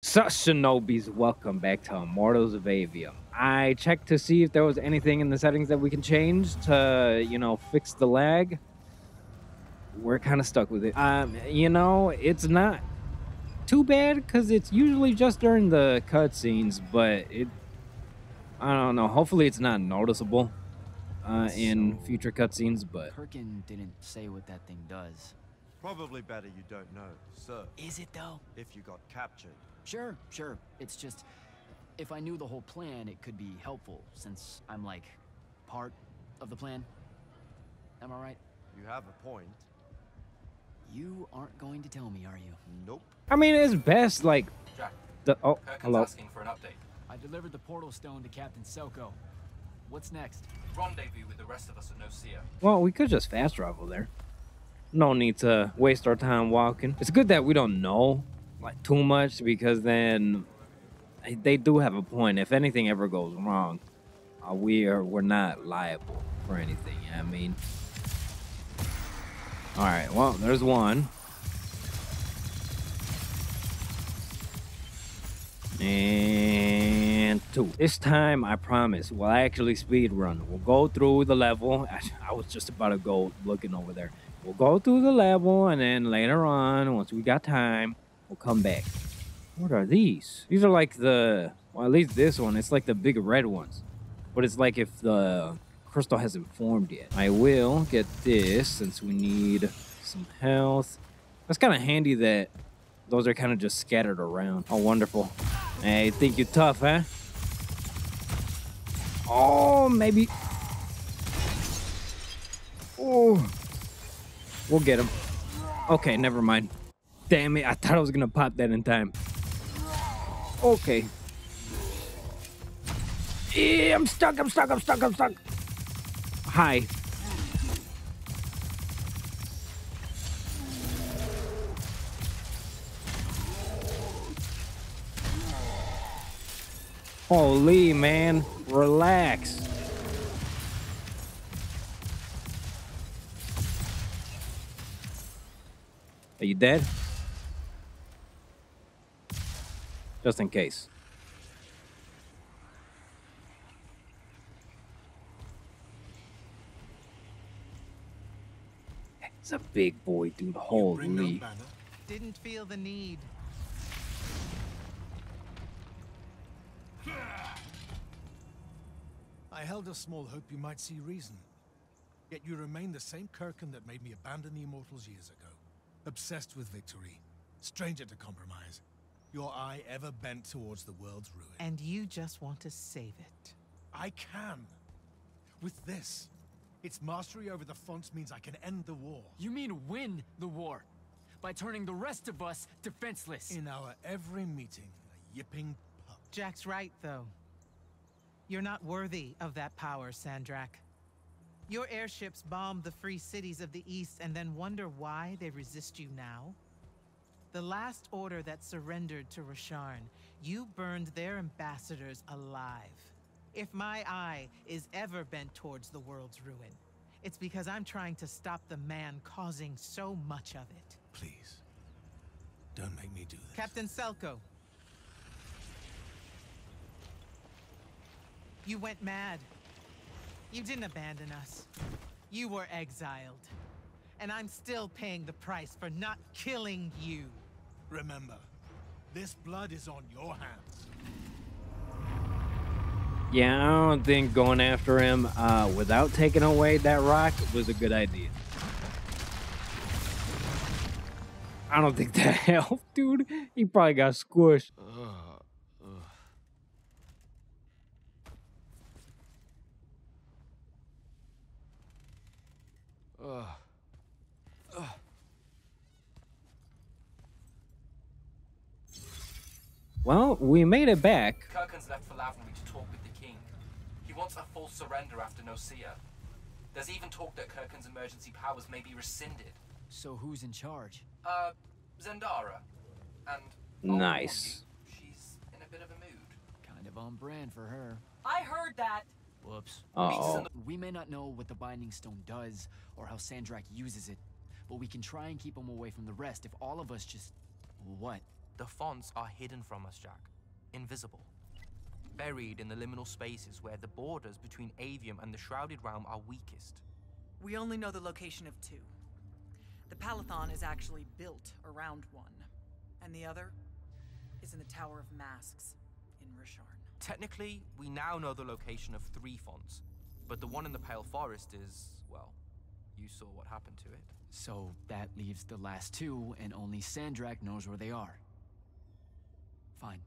So, Shinobis, welcome back to Immortals of Aveum. I checked to see if there was anything in the settings that we can change to, you know, fix the lag. We're kind of stuck with it. Um, you know, it's not too bad because it's usually just during the cutscenes, but it, I don't know. Hopefully, it's not noticeable uh, in So- future cutscenes, but Perkin didn't say what that thing does. Probably better you don't know, sir, Is it though? if you got captured. Sure, sure. It's just, if I knew the whole plan, it could be helpful since I'm like part of the plan. Am I right? You have a point. You aren't going to tell me, are you? Nope. I mean, it's best like Jack, the. Oh, Kirkan's hello. asking for an update. I delivered the portal stone to Captain Selko. What's next? Rendezvous with the rest of us at Nocia. Well, we could just fast travel there. No need to waste our time walking. It's good that we don't know like too much because then they- they do have a point. If anything ever goes wrong, uh, we are we're not liable for anything. You know I mean, all right. Well, there's one. And two. This time, I promise, we'll actually speed run. We'll go through the level. I was just about to go looking over there. We'll go through the level, and then later on, once we got time, we'll come back. What are these? These are like the, well, at least this one. It's like the big red ones. But it's like if the crystal hasn't formed yet. I will get this since we need some health. That's kind of handy that those are kind of just scattered around. Oh, wonderful. Hey, think you're tough, huh? Oh, maybe. Oh. We'll get him. Okay, never mind. Damn it, I thought I was gonna pop that in time. Okay. Yeah, I'm stuck, I'm stuck, I'm stuck, I'm stuck. Hi. Holy man, relax. Are you dead? Just in case. It's a big boy, dude. Holy. Didn't feel the need. I held a small hope you might see reason. Yet you remain the same Kirkan that made me abandon the Immortals years ago. Obsessed with victory, stranger to compromise. Your eye ever bent towards the world's ruin. And you just want to save it. I can. With this. Its mastery over the fonts means I can end the war. You mean win the war by turning the rest of us defenseless? In our every meeting, a yipping pup. Jack's right, though. You're not worthy of that power, Sandrak. Your airships bomb the free cities of the East and then wonder why they resist you now? The last order that surrendered to Rasharn, you burned their ambassadors alive. If my eye is ever bent towards the world's ruin, it's because I'm trying to stop the man causing so much of it. Please. Don't make me do this. Captain Selko. You went mad. You didn't abandon us. You were exiled. And I'm still paying the price for not killing you. Remember, this blood is on your hands. Yeah, I don't think going after him uh, without taking away that rock was a good idea. I don't think that helped, dude. He probably got squished. Well, we made it back. Kirkan's left for Lavnry to talk with the king. He wants a full surrender after Nocia. There's even talk that Kirkan's emergency powers may be rescinded. So who's in charge? Uh, Zendara. And Nice. you, she's in a bit of a mood. Kind of on brand for her. I heard that. Whoops. Uh-oh. We may not know what the Binding Stone does or how Sandrak uses it, but we can try and keep him away from the rest if all of us just. What? The fonts are hidden from us, Jack. Invisible. Buried in the liminal spaces where the borders between Aveum and the Shrouded Realm are weakest. We only know the location of two. The Palathon is actually built around one, and the other is in the Tower of Masks in Rasharn. Technically, we now know the location of three fonts, but the one in the Pale Forest is, well, you saw what happened to it. So that leaves the last two, and only Sandrak knows where they are. Fine.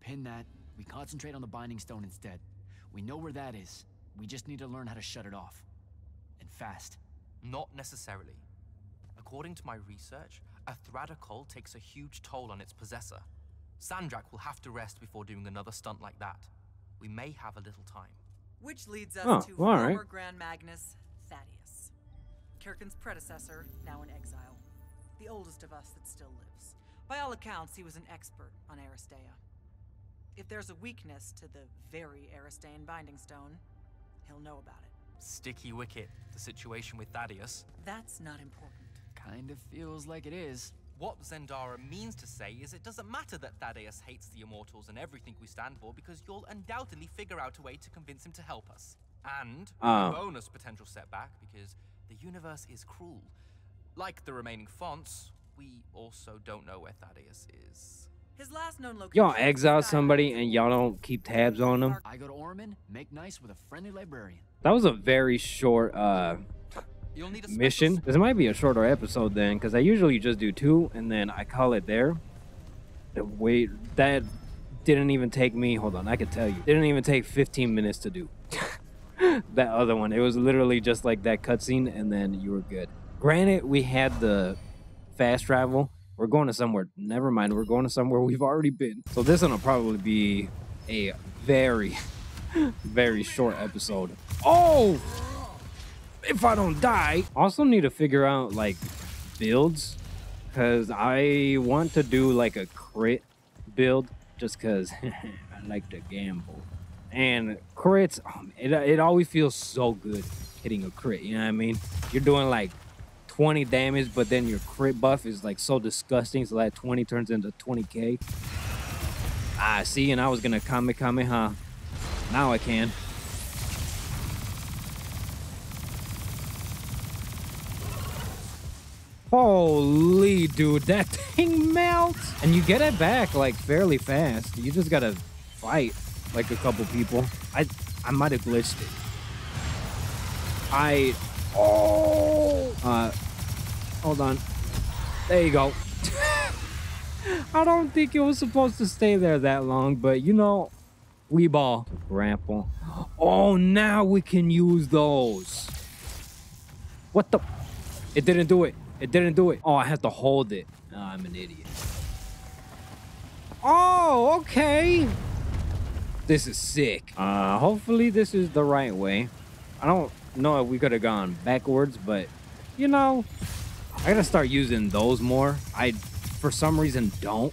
Pin that. We concentrate on the Binding Stone instead. We know where that is. We just need to learn how to shut it off. And fast. Not necessarily. According to my research, a Thradda takes a huge toll on its possessor. Sandrak will have to rest before doing another stunt like that. We may have a little time. Which leads us Oh, to all former right. Grand Magnus Thaddeus. Kirkan's predecessor, now in exile. The oldest of us that still lives. By all accounts, he was an expert on Aristea. If there's a weakness to the very Aristean Binding Stone, he'll know about it. Sticky wicket, the situation with Thaddeus. That's not important. Kinda feels like it is. What Zendara means to say is it doesn't matter that Thaddeus hates the Immortals and everything we stand for because you'll undoubtedly figure out a way to convince him to help us. And Oh. a bonus potential setback because the universe is cruel. Like the remaining fonts, we also don't know where Thaddeus is. His last known location. Y'all exile somebody and y'all don't keep tabs on them. I go to Orman, make nice with a friendly librarian. That was a very short uh You'll need a mission. This might be a shorter episode then, because I usually just do two and then I call it there. Wait, that didn't even take me. Hold on, I could tell you, didn't even take 15 minutes to do. that other one, it was literally just like that cutscene, and then you were good. Granted, we had the fast travel. We're going to somewhere. Never mind, we're going to somewhere we've already been. So this one will probably be a very, very short episode. Oh if I don't die. Also need to figure out like builds because I want to do like a crit build just because I like to gamble. And crits, oh, it, it always feels so good hitting a crit. You know what I mean? You're doing like 20 damage, but then your crit buff is like so disgusting. So that 20 turns into 20k. Ah, see, and I was gonna Kame Kameha. Now I can. Holy dude, that thing melts! And you get it back like fairly fast. You just gotta fight like a couple people. I I might have glitched it. I oh uh hold on. There you go. I don't think it was supposed to stay there that long, but you know, we ball. Grapple. Oh now we can use those. What the it didn't do it. It didn't do it. Oh, I have to hold it. Oh, I'm an idiot. Oh, okay. This is sick. Uh, hopefully this is the right way. I don't know if we could have gone backwards, but you know, I gotta start using those more. I, for some reason, don't.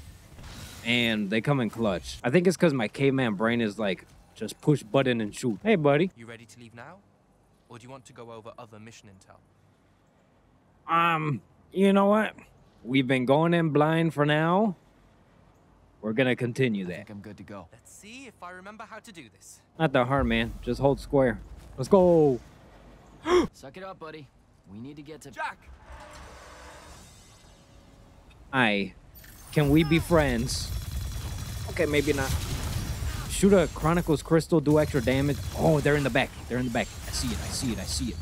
And they come in clutch. I think it's because my caveman brain is like, just push button and shoot. Hey, buddy. You ready to leave now? Or do you want to go over other mission intel? Um, you know what? We've been going in blind for now. We're gonna continue that. I that. think I'm good to go. Let's see if I remember how to do this. Not that hard, man. Just hold square. Let's go. Suck it up, buddy. We need to get to. Jack! I. Can we be friends? Okay, maybe not. Shoot a Chronicler crystal, do extra damage. Oh, they're in the back. They're in the back. I see it. I see it. I see it.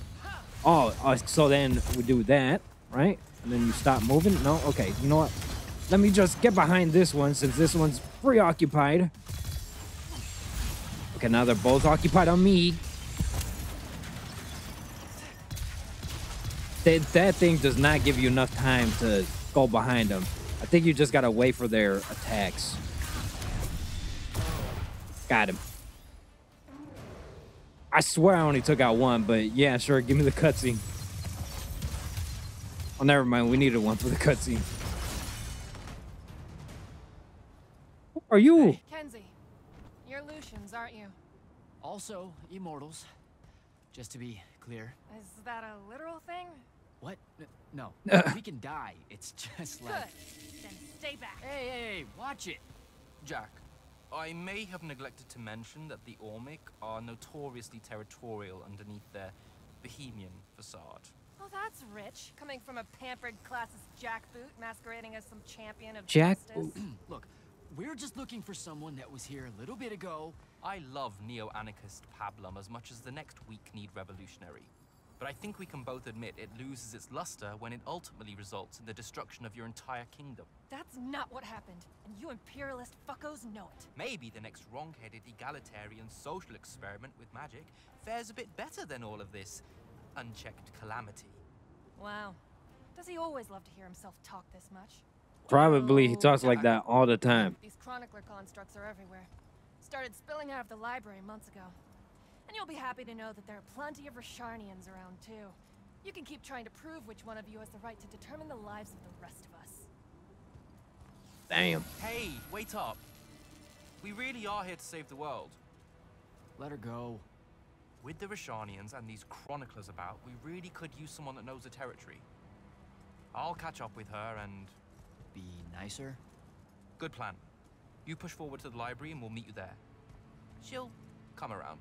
Oh, uh, so then we do that, right? And then you stop moving. No, okay. You know what? Let me just get behind this one since this one's preoccupied. Okay, now they're both occupied on me. That, that thing does not give you enough time to go behind them. I think you just gotta wait for their attacks. Got him. I swear I only took out one, but yeah, sure, give me the cutscene. Oh, never mind. We needed one for the cutscene. Who are you? Kenzie, you're Lucians, aren't you? Also, immortals. Just to be clear. Is that a literal thing? What? N- No, uh. we can die. It's just like... Good. like. Then stay back. Hey, hey, hey, watch it. Jack, I may have neglected to mention that the Ormic are notoriously territorial underneath their Bohemian facade. Oh, that's rich. Coming from a pampered classist jackboot masquerading as some champion of Jack justice. Look, we're just looking for someone that was here a little bit ago. I love neo-anarchist pablum as much as the next weak-kneed revolutionary. But I think we can both admit it loses its luster when it ultimately results in the destruction of your entire kingdom. That's not what happened, and you imperialist fuckos know it. Maybe the next wrong-headed egalitarian social experiment with magic fares a bit better than all of this unchecked calamity. Wow. Does he always love to hear himself talk this much? Probably he Oh, talks like that all the time. These chronicler constructs are everywhere. Started spilling out of the library months ago. And you'll be happy to know that there are plenty of Rasharnians around too. You can keep trying to prove which one of you has the right to determine the lives of the rest of us. Damn. Hey, wait up. We really are here to save the world. Let her go. With the Rasharnians and these chroniclers about, we really could use someone that knows the territory. I'll catch up with her and... Be nicer. Good plan. You push forward to the library and we'll meet you there. She'll come around.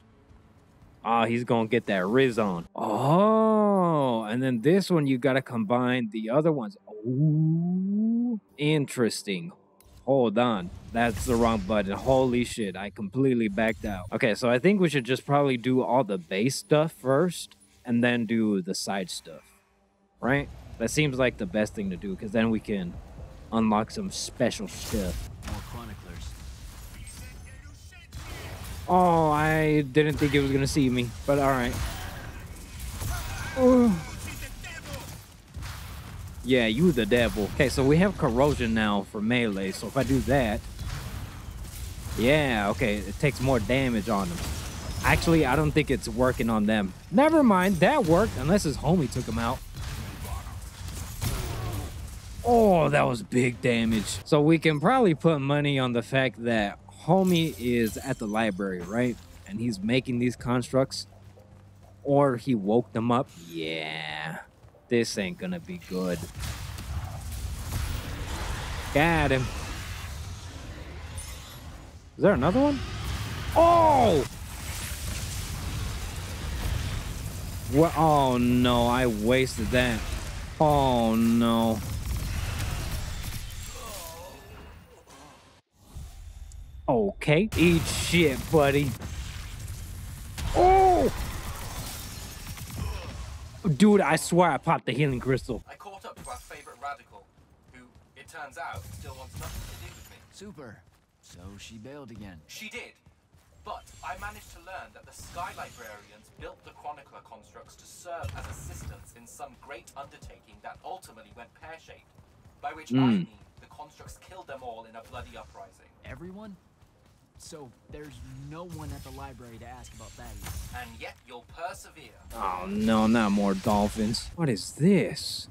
Oh, he's gonna get that Riz on. Oh, and then this one you gotta combine the other ones. Ooh, interesting. Hold on, that's the wrong button. Holy shit, I completely backed out. Okay, so I think we should just probably do all the base stuff first, and then do the side stuff, right? That seems like the best thing to do, because then we can unlock some special stuff. Oh, I didn't think it was gonna see me, but all right. Oh. Yeah, you the devil. Okay, so we have corrosion now for melee. So if I do that, yeah, okay, it takes more damage on them. Actually, I don't think it's working on them. Never mind, that worked, unless his homie took him out. Oh, that was big damage. So we can probably put money on the fact that homie is at the library, right? And he's making these constructs. Or he woke them up. Yeah. This ain't gonna be good. Got him. Is there another one? Oh! What? Oh no, I wasted that. Oh no. Okay, eat shit, buddy. Oh! Dude, I swear I popped the healing crystal. I caught up to our favorite radical, who, it turns out, still wants nothing to do with me. Super. So she bailed again. She did. But I managed to learn that the Sky Librarians built the Chronicler constructs to serve as assistants in some great undertaking that ultimately went pear-shaped. By which I Mm. mean the constructs killed them all in a bloody uprising. Everyone? So there's no one at the library to ask about Thaddeus. And yet you'll persevere. Oh no, not more dolphins. What is this?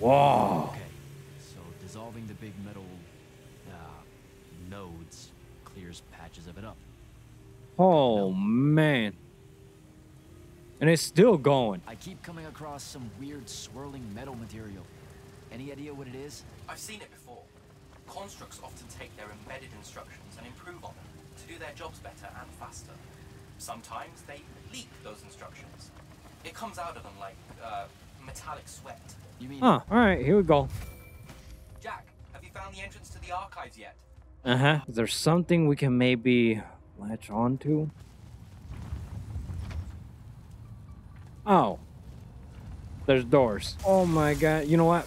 Whoa. Okay. So dissolving the big metal uh, nodes clears patches of it up. Oh man. And it's still going. I keep coming across some weird swirling metal material. Any idea what it is? I've seen it before. Constructs often take their embedded instructions and improve on them to do their jobs better and faster. Sometimes they leak those instructions. It comes out of them like uh, metallic sweat. You mean Huh, alright, here we go. Jack, have you found the entrance to the archives yet? Uh-huh. Is there something we can maybe latch onto? Oh. There's doors. Oh my god. You know what?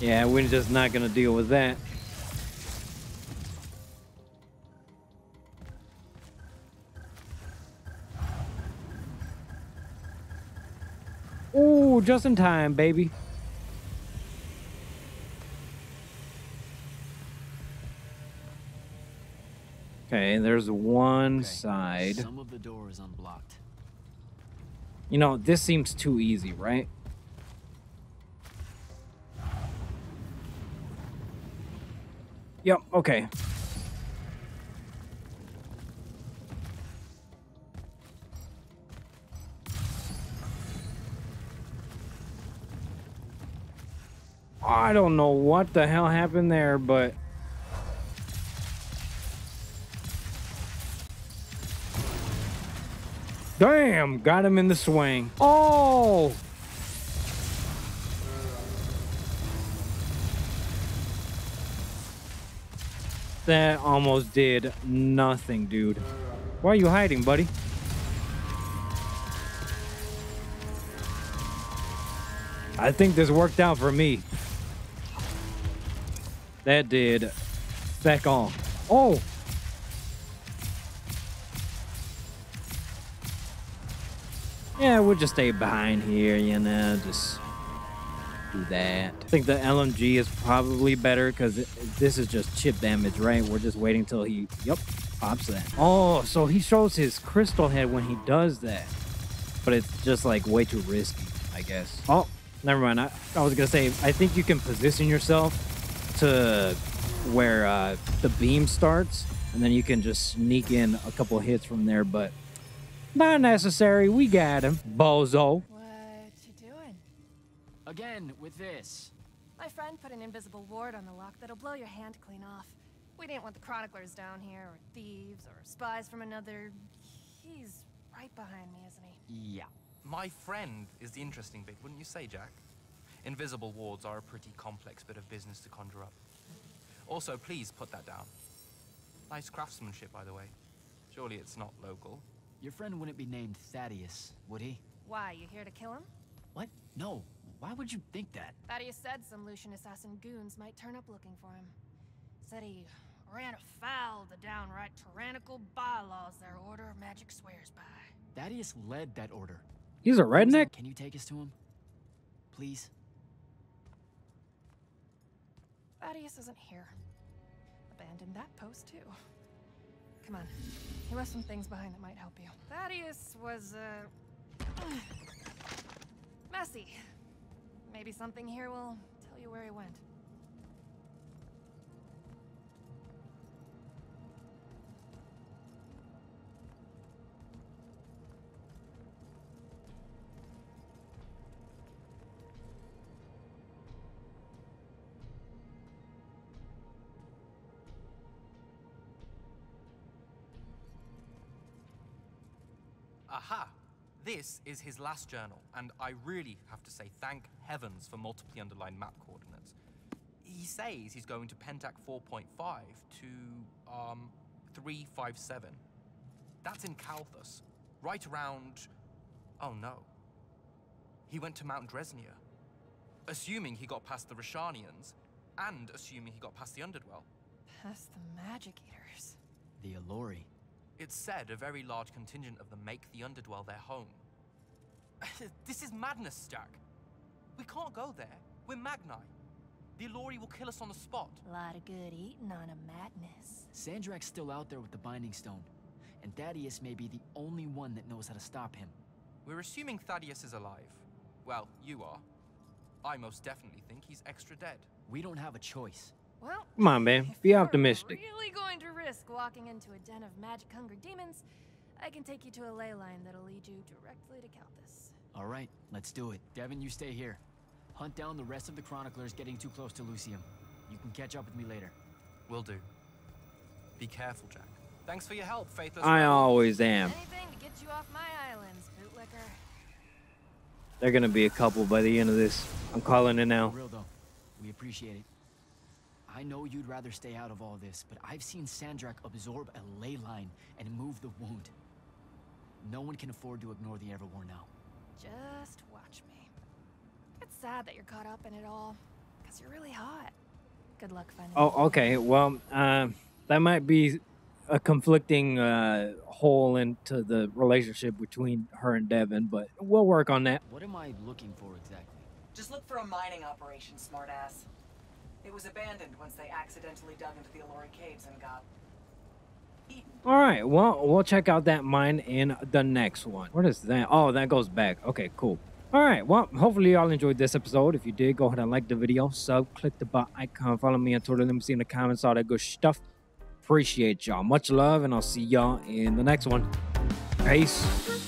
Yeah, we're just not gonna deal with that. Ooh, just in time, baby. Okay, there's one Okay, side. Some of the door is unblocked. You know, this seems too easy, right? Yep, okay. I don't know what the hell happened there, but... Damn, got him in the swing. Oh! That almost did nothing, dude. Why are you hiding, buddy? I think this worked out for me. That did Back on. Oh! Yeah, we'll just stay behind here, you know, just do that. I think the LMG is probably better because this is just chip damage, right? We're just waiting till he, yep, pops that. Oh, so he shows his crystal head when he does that. But it's just like way too risky, I guess. Oh, never mind. I, I was gonna say, I think you can position yourself to where uh, the beam starts, and then you can just sneak in a couple hits from there, but not necessary. We got him, bozo. What you doing? Again, with this. My friend put an invisible ward on the lock that'll blow your hand clean off. We didn't want the chroniclers down here, or thieves, or spies from another... He's right behind me, isn't he? Yeah. My friend is the interesting bit, wouldn't you say, Jack? Invisible wards are a pretty complex bit of business to conjure up. Also, please put that down. Nice craftsmanship, by the way. Surely it's not local. Your friend wouldn't be named Thaddeus, would he? Why, you here to kill him? What? No. Why would you think that? Thaddeus said some Lucian assassin goons might turn up looking for him. Said he ran afoul of the downright tyrannical bylaws their Order of Magic swears by. Thaddeus led that order. He's a redneck? Can you take us to him? Please? Thaddeus isn't here. Abandoned that post, too. Come on. He left some things behind that might help you. Thaddeus was, uh... messy. Maybe something here will tell you where he went. Aha! This is his last journal, and I really have to say thank heavens for multiply underlined map coordinates. He says he's going to Pentac 4.5 to, um, 357. That's in Kalthus, right around... Oh no. He went to Mount Dresnia. Assuming he got past the Rasharnians, and assuming he got past the Underdwell. Past the Magic Eaters. The Allori. It's said a very large contingent of them make the Underdwell their home. this is madness, Jack. We can't go there. We're Magni. The Allori will kill us on the spot. A lot of good eating on a madness. Sandrak's still out there with the Binding Stone, and Thaddeus may be the only one that knows how to stop him. We're assuming Thaddeus is alive. Well, you are. I most definitely think he's extra dead. We don't have a choice. Well, Come on, man. Be optimistic. really going to risk walking into a den of magic-hungry demons, I can take you to a ley line that'll lead you directly to Kalthus. All right, let's do it. Devin, you stay here. Hunt down the rest of the Chroniclers getting too close to Lucium. You can catch up with me later. Will do. Be careful, Jack. Thanks for your help, Faithless. I Rebel. always am. Anything to get you off my islands, bootlicker. They're gonna be a couple by the end of this. I'm calling it For now. real though, we appreciate it. I know you'd rather stay out of all this, but I've seen Sandrak absorb a ley line and move the wound. No one can afford to ignore the Everwar now. Just watch me. It's sad that you're caught up in it all, because you're really hot. Good luck finding Oh, okay. Well, uh, that might be a conflicting uh, hole into the relationship between her and Devin, but we'll work on that. What am I looking for exactly? Just look for a mining operation, smartass. It was abandoned once they accidentally dug into the Alori caves and got eaten. All right. Well, we'll check out that mine in the next one. What is that? Oh, that goes back. Okay, cool. All right. Well, hopefully y'all enjoyed this episode. If you did, go ahead and like the video, sub, click the bell icon, follow me on Twitter. Let me see in the comments all that good stuff. Appreciate y'all. Much love, and I'll see y'all in the next one. Peace.